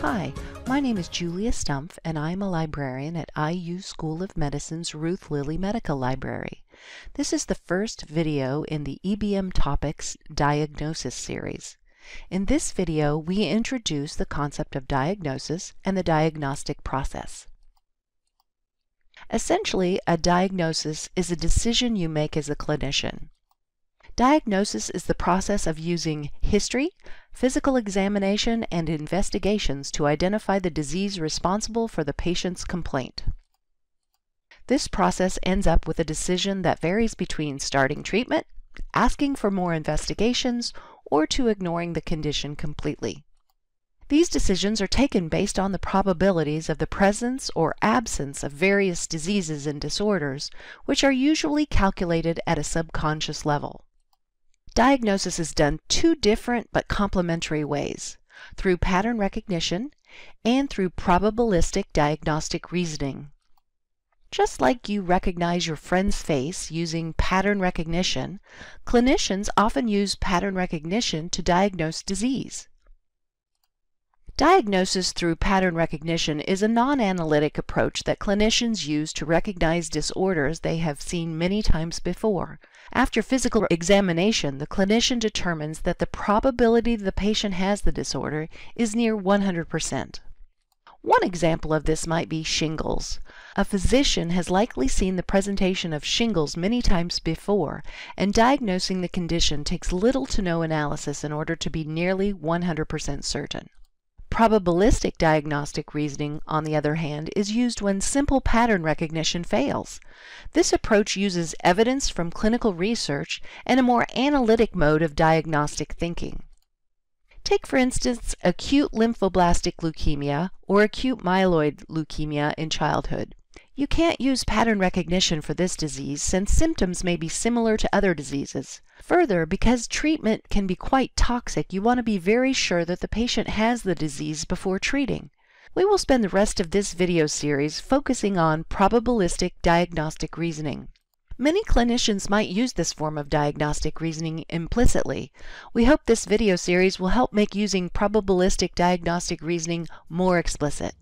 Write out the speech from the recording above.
Hi, my name is Julia Stumpf and I am a librarian at IU School of Medicine's Ruth Lilly Medical Library. This is the first video in the EBM Topics Diagnosis series. In this video, we introduce the concept of diagnosis and the diagnostic process. Essentially, a diagnosis is a decision you make as a clinician. Diagnosis is the process of using history, physical examination, and investigations to identify the disease responsible for the patient's complaint. This process ends up with a decision that varies between starting treatment, asking for more investigations, or to ignoring the condition completely. These decisions are taken based on the probabilities of the presence or absence of various diseases and disorders, which are usually calculated at a subconscious level. Diagnosis is done two different but complementary ways, through pattern recognition and through probabilistic diagnostic reasoning. Just like you recognize your friend's face using pattern recognition, clinicians often use pattern recognition to diagnose disease. Diagnosis through pattern recognition is a non-analytic approach that clinicians use to recognize disorders they have seen many times before. After physical examination, the clinician determines that the probability the patient has the disorder is near 100%. One example of this might be shingles. A physician has likely seen the presentation of shingles many times before, and diagnosing the condition takes little to no analysis in order to be nearly 100% certain. Probabilistic diagnostic reasoning, on the other hand, is used when simple pattern recognition fails. This approach uses evidence from clinical research and a more analytic mode of diagnostic thinking. Take, for instance, acute lymphoblastic leukemia or acute myeloid leukemia in childhood. You can't use pattern recognition for this disease since symptoms may be similar to other diseases. Further, because treatment can be quite toxic, you want to be very sure that the patient has the disease before treating. We will spend the rest of this video series focusing on probabilistic diagnostic reasoning. Many clinicians might use this form of diagnostic reasoning implicitly. We hope this video series will help make using probabilistic diagnostic reasoning more explicit.